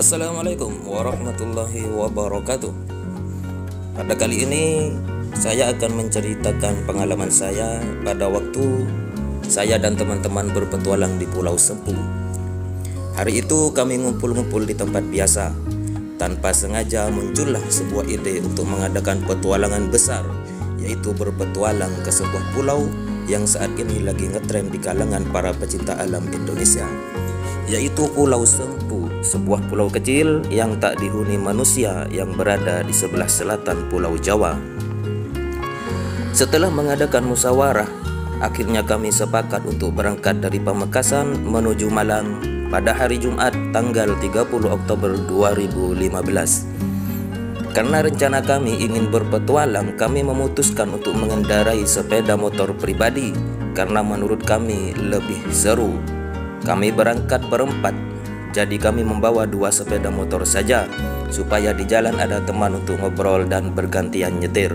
Assalamualaikum warahmatullahi wabarakatuh. Pada kali ini saya akan menceritakan pengalaman saya pada waktu saya dan teman-teman berpetualang di Pulau Sempu Hari itu kami ngumpul-ngumpul di tempat biasa. Tanpa sengaja muncullah sebuah ide untuk mengadakan petualangan besar Yaitu berpetualang ke sebuah pulau yang saat ini lagi ngetrend di kalangan para pecinta alam Indonesia yaitu Pulau Sempu, sebuah pulau kecil yang tak dihuni manusia yang berada di sebelah selatan Pulau Jawa. Setelah mengadakan musyawarah, akhirnya kami sepakat untuk berangkat dari Pamekasan menuju Malang pada hari Jumat tanggal 30 Oktober 2015. Karena rencana kami ingin berpetualang, kami memutuskan untuk mengendarai sepeda motor pribadi karena menurut kami lebih seru kami berangkat berempat, jadi kami membawa dua sepeda motor saja, supaya di jalan ada teman untuk ngobrol dan bergantian nyetir.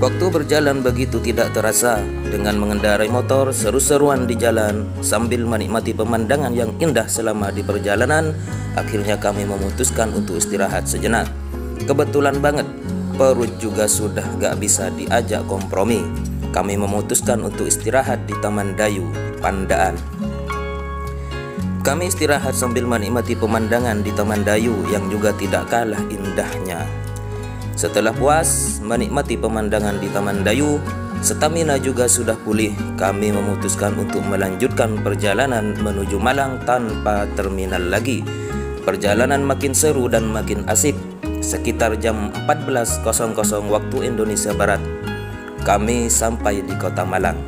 Waktu berjalan begitu tidak terasa dengan mengendarai motor seru-seruan di jalan sambil menikmati pemandangan yang indah selama di perjalanan. Akhirnya kami memutuskan untuk istirahat sejenak. Kebetulan banget perut juga sudah gak bisa diajak kompromi. Kami memutuskan untuk istirahat di Taman Dayu Pandaan. Kami istirahat sambil menikmati pemandangan di Taman Dayu yang juga tidak kalah indahnya. Setelah puas menikmati pemandangan di Taman Dayu, stamina juga sudah pulih. Kami memutuskan untuk melanjutkan perjalanan menuju Malang tanpa terminal lagi. Perjalanan makin seru dan makin asik. Sekitar jam 14.00 waktu Indonesia Barat, kami sampai di kota Malang.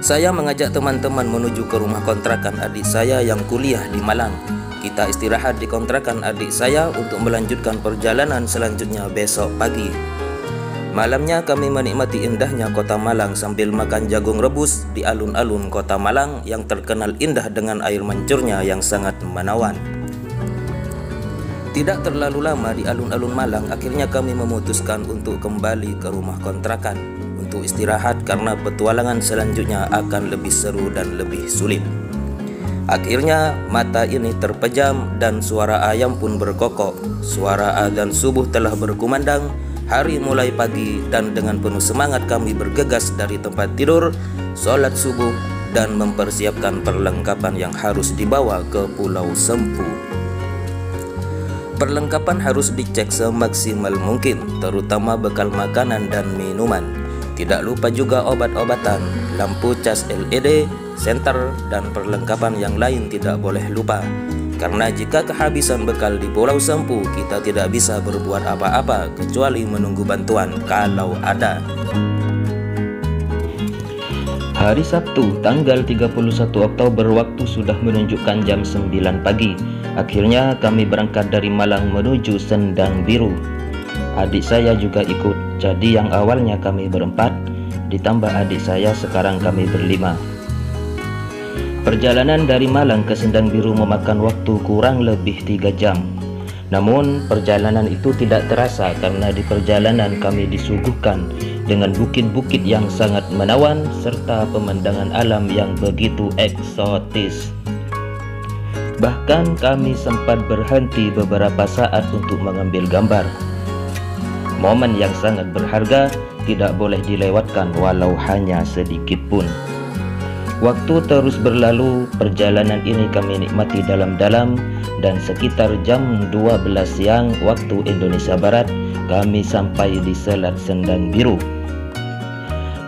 Saya mengajak teman-teman menuju ke rumah kontrakan adik saya yang kuliah di Malang. Kita istirahat di kontrakan adik saya untuk melanjutkan perjalanan selanjutnya besok pagi. Malamnya kami menikmati indahnya kota Malang sambil makan jagung rebus di alun-alun kota Malang yang terkenal indah dengan air mancurnya yang sangat menawan. Tidak terlalu lama di alun-alun Malang, akhirnya kami memutuskan untuk kembali ke rumah kontrakan untuk istirahat karena petualangan selanjutnya akan lebih seru dan lebih sulit. Akhirnya mata ini terpejam dan suara ayam pun berkokok. Suara adzan subuh telah berkumandang. Hari mulai pagi dan dengan penuh semangat kami bergegas dari tempat tidur, sholat subuh dan mempersiapkan perlengkapan yang harus dibawa ke Pulau Sempu. Perlengkapan harus dicek semaksimal mungkin, terutama bekal makanan dan minuman. Tidak lupa juga obat-obatan, lampu cas LED, senter, dan perlengkapan yang lain tidak boleh lupa. Karena jika kehabisan bekal di Pulau Sempu, kita tidak bisa berbuat apa-apa kecuali menunggu bantuan kalau ada. Hari Sabtu, tanggal 31 Oktober waktu sudah menunjukkan jam 9 pagi. Akhirnya kami berangkat dari Malang menuju Sendang Biru. Adik saya juga ikut jadi yang awalnya kami berempat, ditambah adik saya sekarang kami berlima. Perjalanan dari Malang ke Sendang Biru memakan waktu kurang lebih tiga jam. Namun perjalanan itu tidak terasa karena di perjalanan kami disuguhkan dengan bukit-bukit yang sangat menawan serta pemandangan alam yang begitu eksotis. Bahkan kami sempat berhenti beberapa saat untuk mengambil gambar. Momen yang sangat berharga tidak boleh dilewatkan walau hanya sedikit pun. Waktu terus berlalu, perjalanan ini kami nikmati dalam-dalam dan sekitar jam 12 siang waktu Indonesia Barat kami sampai di Selat Sendang Biru.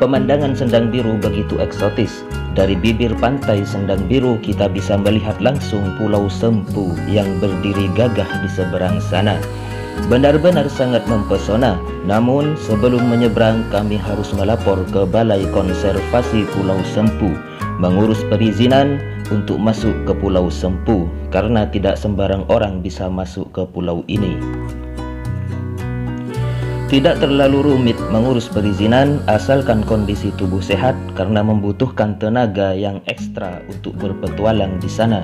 Pemandangan Sendang Biru begitu eksotis. Dari bibir pantai Sendang Biru kita bisa melihat langsung Pulau Sempu yang berdiri gagah di seberang sana. Benar-benar sangat mempesona. Namun sebelum menyeberang kami harus melapor ke Balai Konservasi Pulau Sempu mengurus perizinan untuk masuk ke Pulau Sempu karena tidak sembarang orang bisa masuk ke pulau ini. Tidak terlalu rumit mengurus perizinan asalkan kondisi tubuh sehat karena membutuhkan tenaga yang ekstra untuk berpetualang di sana.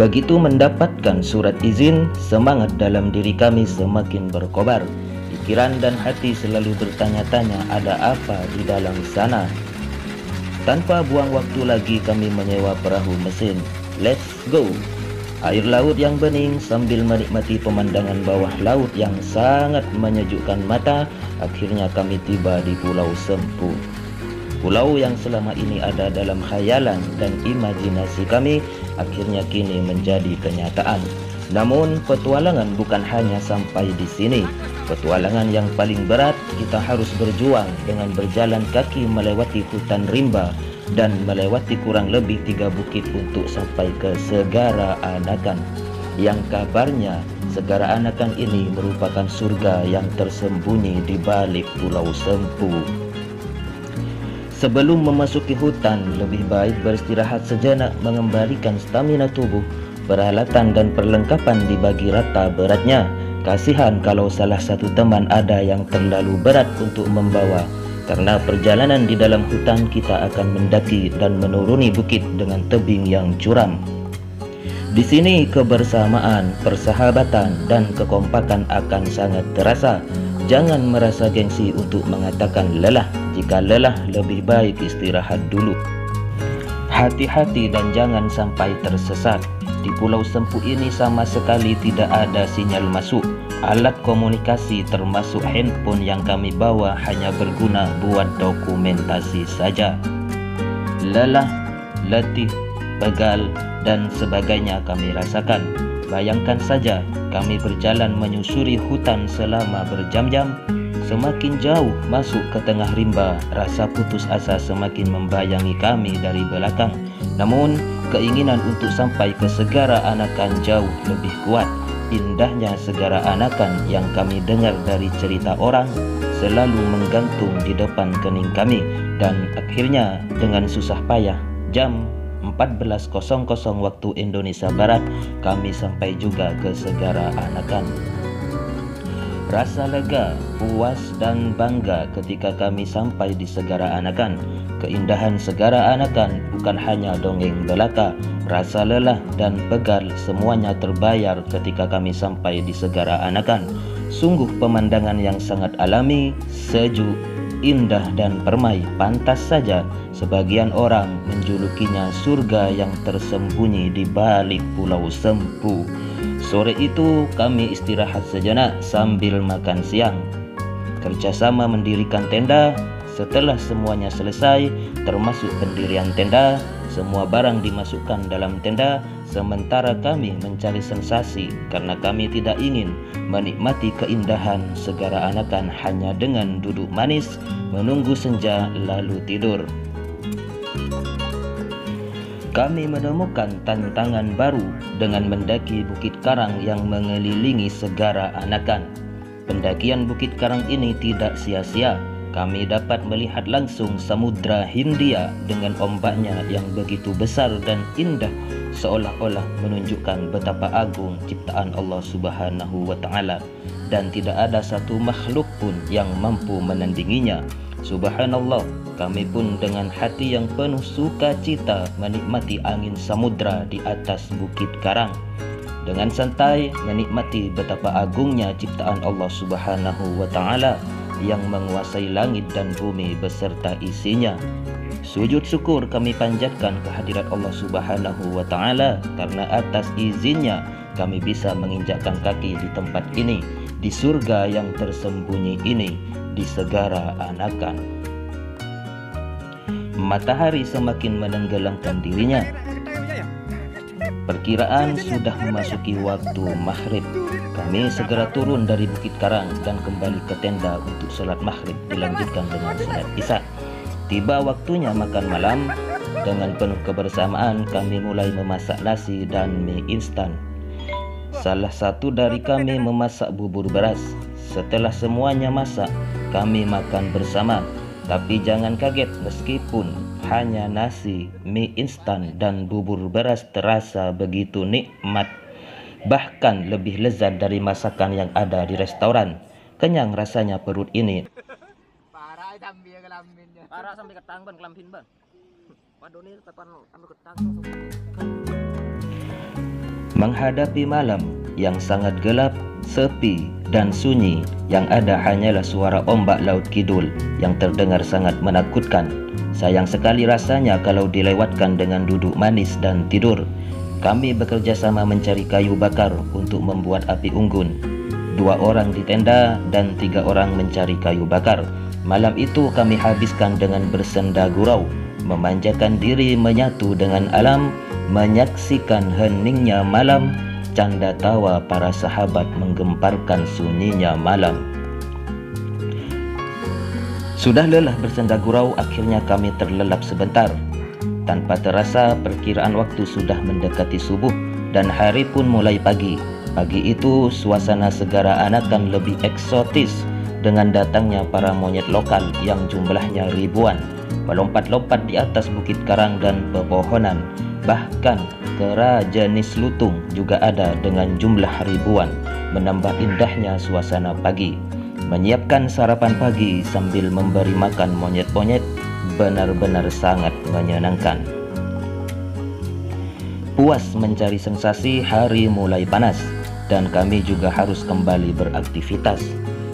Begitu mendapatkan surat izin, semangat dalam diri kami semakin berkobar. Pikiran dan hati selalu bertanya-tanya ada apa di dalam sana. Tanpa buang waktu lagi kami menyewa perahu mesin. Let's go! Air laut yang bening sambil menikmati pemandangan bawah laut yang sangat menyejukkan mata, akhirnya kami tiba di Pulau Sempu. Pulau yang selama ini ada dalam khayalan dan imajinasi kami akhirnya kini menjadi kenyataan. Namun petualangan bukan hanya sampai di sini. Petualangan yang paling berat kita harus berjuang dengan berjalan kaki melewati hutan rimba dan melewati kurang lebih tiga bukit untuk sampai ke Segara Anakan. Yang kabarnya Segara Anakan ini merupakan surga yang tersembunyi di balik Pulau Sempu. Sebelum memasuki hutan, lebih baik beristirahat sejenak mengembalikan stamina tubuh. Peralatan dan perlengkapan dibagi rata beratnya. Kasihan kalau salah satu teman ada yang terlalu berat untuk membawa karena perjalanan di dalam hutan kita akan mendaki dan menuruni bukit dengan tebing yang curam. Di sini kebersamaan, persahabatan, dan kekompakan akan sangat terasa. Jangan merasa gengsi untuk mengatakan lelah. Jika lelah, lebih baik istirahat dulu. Hati-hati dan jangan sampai tersesat. Di Pulau Sempu ini sama sekali tidak ada sinyal masuk. Alat komunikasi termasuk handphone yang kami bawa hanya berguna buat dokumentasi saja. Lelah, letih, pegal, dan sebagainya kami rasakan. Bayangkan saja kami berjalan menyusuri hutan selama berjam-jam. Semakin jauh masuk ke tengah rimba, rasa putus asa semakin membayangi kami dari belakang. Namun, keinginan untuk sampai ke segara anakan jauh lebih kuat. Indahnya segara anakan yang kami dengar dari cerita orang selalu menggantung di depan kening kami. Dan akhirnya dengan susah payah jam 14.00 waktu Indonesia Barat kami sampai juga ke segara anakan Rasa lega, puas dan bangga ketika kami sampai di Segara Anakan. Keindahan Segara Anakan bukan hanya dongeng belaka, rasa lelah dan pegal semuanya terbayar ketika kami sampai di Segara Anakan. Sungguh pemandangan yang sangat alami, sejuk, indah dan permai. Pantas saja sebagian orang menjulukinya surga yang tersembunyi di balik pulau Sempu. Sore itu kami istirahat sejenak sambil makan siang. Kerjasama mendirikan tenda. Setelah semuanya selesai, termasuk pendirian tenda, semua barang dimasukkan dalam tenda, sementara kami mencari sensasi karena kami tidak ingin menikmati keindahan segara anakan hanya dengan duduk manis, menunggu senja lalu tidur kami menemukan tantangan baru dengan mendaki Bukit Karang yang mengelilingi Segara Anakan. Pendakian Bukit Karang ini tidak sia-sia. Kami dapat melihat langsung Samudra Hindia dengan ombaknya yang begitu besar dan indah seolah-olah menunjukkan betapa agung ciptaan Allah Subhanahu wa taala dan tidak ada satu makhluk pun yang mampu menandinginya. Subhanallah, kami pun dengan hati yang penuh sukacita menikmati angin samudra di atas bukit karang. Dengan santai menikmati betapa agungnya ciptaan Allah Subhanahu wa taala yang menguasai langit dan bumi beserta isinya. Sujud syukur kami panjatkan kehadirat Allah Subhanahu wa taala karena atas izinnya kami bisa menginjakkan kaki di tempat ini, di surga yang tersembunyi ini di segara anakan. Matahari semakin menenggelamkan dirinya. Perkiraan sudah memasuki waktu maghrib. Kami segera turun dari Bukit Karang dan kembali ke tenda untuk sholat maghrib dilanjutkan dengan sholat isya. Tiba waktunya makan malam. Dengan penuh kebersamaan kami mulai memasak nasi dan mie instan. Salah satu dari kami memasak bubur beras. Setelah semuanya masak, kami makan bersama. Tapi jangan kaget meskipun hanya nasi, mie instan dan bubur beras terasa begitu nikmat. Bahkan lebih lezat dari masakan yang ada di restoran. Kenyang rasanya perut ini. Menghadapi malam yang sangat gelap, sepi, dan sunyi yang ada hanyalah suara ombak laut kidul yang terdengar sangat menakutkan. Sayang sekali rasanya kalau dilewatkan dengan duduk manis dan tidur. Kami bekerja sama mencari kayu bakar untuk membuat api unggun. Dua orang di tenda dan tiga orang mencari kayu bakar. Malam itu kami habiskan dengan bersenda gurau, memanjakan diri menyatu dengan alam, menyaksikan heningnya malam, canda tawa para sahabat menggemparkan sunyinya malam. Sudah lelah bersenda gurau, akhirnya kami terlelap sebentar. Tanpa terasa, perkiraan waktu sudah mendekati subuh dan hari pun mulai pagi. Pagi itu, suasana segara anakan lebih eksotis dengan datangnya para monyet lokal yang jumlahnya ribuan, melompat-lompat di atas bukit karang dan pepohonan, Bahkan kera jenis lutung juga ada dengan jumlah ribuan, menambah indahnya suasana pagi. Menyiapkan sarapan pagi sambil memberi makan monyet-monyet benar-benar sangat menyenangkan. Puas mencari sensasi, hari mulai panas dan kami juga harus kembali beraktivitas.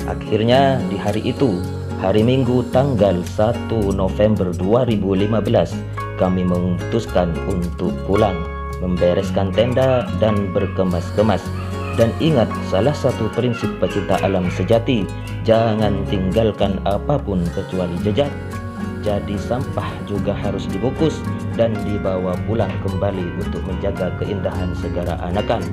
Akhirnya di hari itu, hari Minggu tanggal 1 November 2015, kami memutuskan untuk pulang, membereskan tenda dan berkemas-kemas. Dan ingat salah satu prinsip pecinta alam sejati, jangan tinggalkan apa pun kecuali jejak. Jadi sampah juga harus dibungkus dan dibawa pulang kembali untuk menjaga keindahan segara anakan.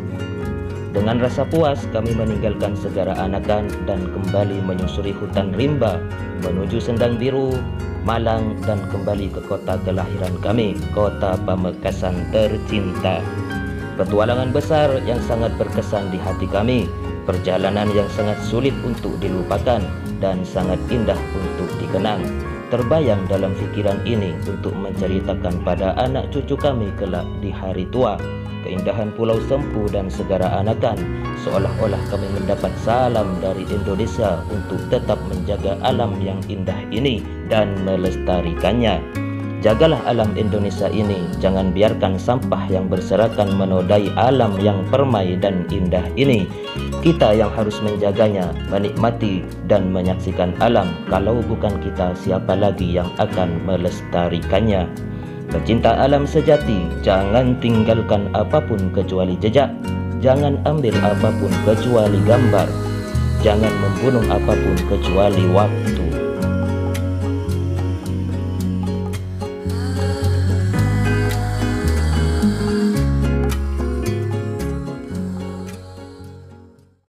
Dengan rasa puas kami meninggalkan segara anakan dan kembali menyusuri hutan rimba menuju Sendang Biru, Malang dan kembali ke kota kelahiran kami, kota Pamekasan tercinta. Petualangan besar yang sangat berkesan di hati kami, perjalanan yang sangat sulit untuk dilupakan dan sangat indah untuk dikenang. Terbayang dalam fikiran ini untuk menceritakan pada anak cucu kami kelak di hari tua keindahan Pulau Sempu dan segara anakan seolah-olah kami mendapat salam dari Indonesia untuk tetap menjaga alam yang indah ini dan melestarikannya. Jagalah alam Indonesia ini, jangan biarkan sampah yang berserakan menodai alam yang permai dan indah ini. Kita yang harus menjaganya, menikmati dan menyaksikan alam. Kalau bukan kita, siapa lagi yang akan melestarikannya? Pecinta alam sejati, jangan tinggalkan apa pun kecuali jejak. Jangan ambil apa pun kecuali gambar. Jangan membunuh apa pun kecuali waktu.